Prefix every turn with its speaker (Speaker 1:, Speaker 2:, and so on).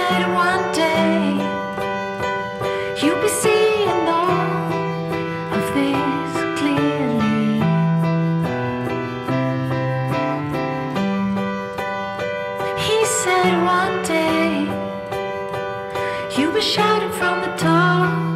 Speaker 1: said one day you'll be seeing all of this clearly. He said one day you'll be shouting from the top